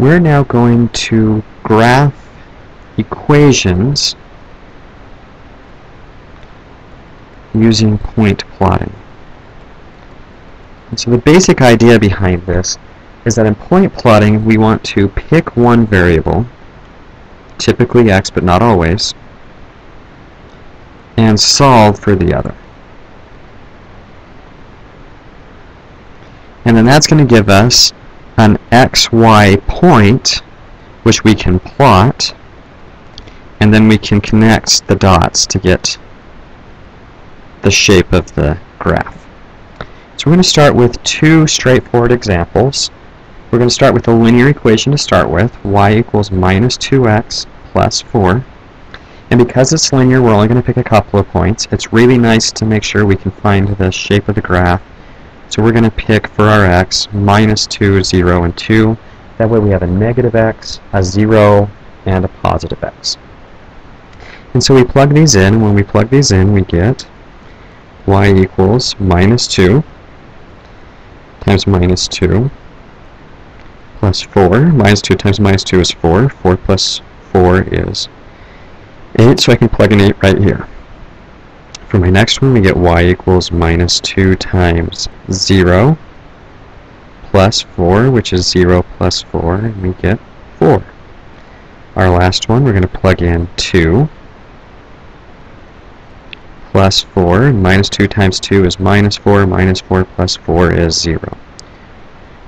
we're now going to graph equations using point plotting. And so the basic idea behind this is that in point plotting we want to pick one variable, typically x but not always, and solve for the other. And then that's going to give us an xy point which we can plot and then we can connect the dots to get the shape of the graph. So we're going to start with two straightforward examples. We're going to start with a linear equation to start with, y equals minus 2x plus 4. And because it's linear, we're only going to pick a couple of points. It's really nice to make sure we can find the shape of the graph. So we're going to pick for our x minus 2, 0, and 2. That way we have a negative x, a 0, and a positive x. And so we plug these in. When we plug these in, we get y equals minus 2 times minus 2 plus 4. Minus 2 times minus 2 is 4. 4 plus 4 is 8, so I can plug in 8 right here. For my next one, we get y equals minus 2 times 0 plus 4, which is 0 plus 4, and we get 4. Our last one, we're going to plug in 2 plus 4. Minus 2 times 2 is minus 4. Minus 4 plus 4 is 0.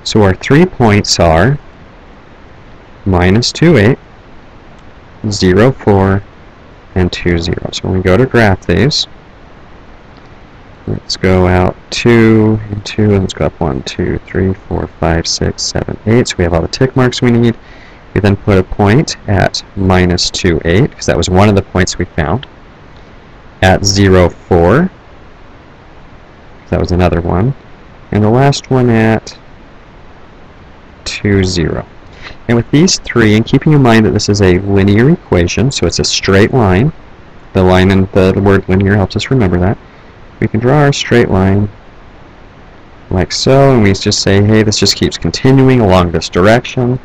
So our three points are minus 2, 8, 0, 4, and 2, 0. So when we go to graph these, let's go out 2 and 2, and let's go up 1, 2, 3, 4, 5, 6, 7, 8. So we have all the tick marks we need. We then put a point at minus 2, 8, because that was one of the points we found at 0, 4. That was another one. And the last one at 2, 0. And with these three, and keeping in mind that this is a linear equation, so it's a straight line, the line and the word linear helps us remember that, we can draw our straight line like so, and we just say, hey, this just keeps continuing along this direction,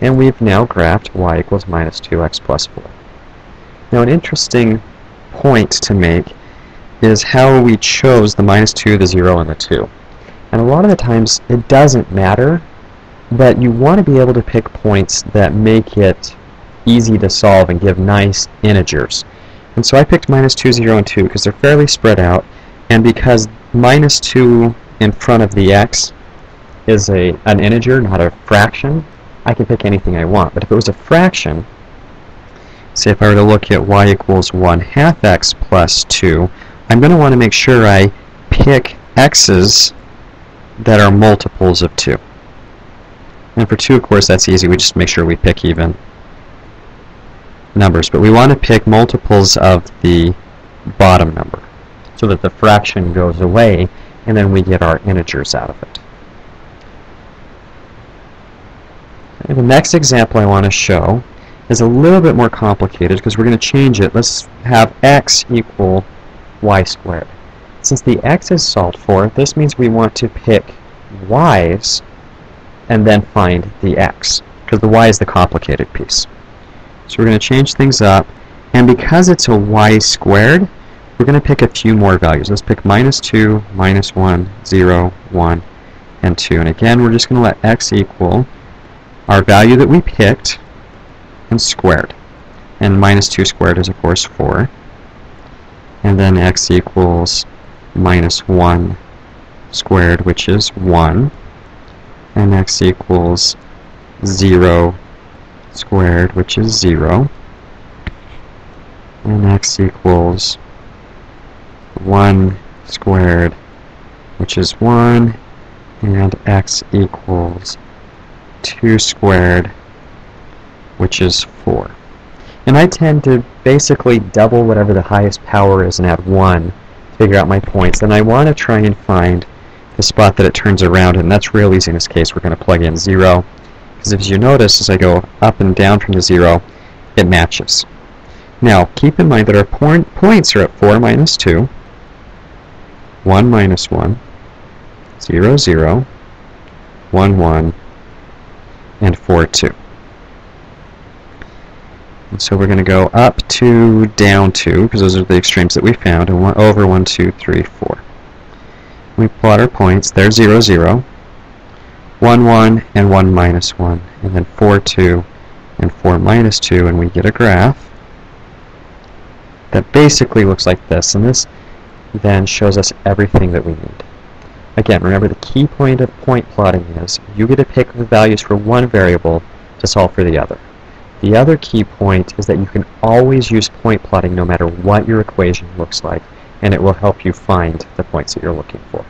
and we've now graphed y equals minus 2x plus 4. Now an interesting point to make is how we chose the minus 2, the 0, and the 2. And a lot of the times it doesn't matter, but you want to be able to pick points that make it easy to solve and give nice integers. And so I picked minus 2, 0, and 2 because they're fairly spread out, and because minus 2 in front of the x is a an integer, not a fraction, I can pick anything I want. But if it was a fraction, say if I were to look at y equals 1 half x plus 2, I'm going to want to make sure I pick x's that are multiples of 2. And for 2, of course, that's easy. We just make sure we pick even numbers. But we want to pick multiples of the bottom number so that the fraction goes away and then we get our integers out of it. The next example I want to show is a little bit more complicated because we're going to change it. Let's have x equal y squared. Since the x is solved for, this means we want to pick y's and then find the x because the y is the complicated piece. So we're going to change things up and because it's a y squared we're going to pick a few more values. Let's pick minus 2, minus 1, 0, 1, and 2. And again we're just going to let x equal our value that we picked and squared. And minus 2 squared is, of course, 4. And then x equals minus 1 squared, which is 1. And x equals 0 squared, which is 0. And x equals 1 squared, which is 1. And x equals 2 squared, which is 4. And I tend to basically double whatever the highest power is and add 1 to figure out my points. And I want to try and find the spot that it turns around, and that's real easy in this case. We're going to plug in 0. Because as you notice, as I go up and down from the 0, it matches. Now, keep in mind that our point points are at 4 minus 2, 1 minus 1, 0, 0, 1, 1, and 4, 2. And so we're going to go up 2, down 2, because those are the extremes that we found, and one, over 1, 2, 3, 4. We plot our points. There's 0, 0, 1, 1, and 1, minus 1, and then 4, 2, and 4, minus 2, and we get a graph that basically looks like this, and this then shows us everything that we need. Again, remember the key point of point plotting is you get to pick the values for one variable to solve for the other. The other key point is that you can always use point plotting no matter what your equation looks like, and it will help you find the points that you're looking for.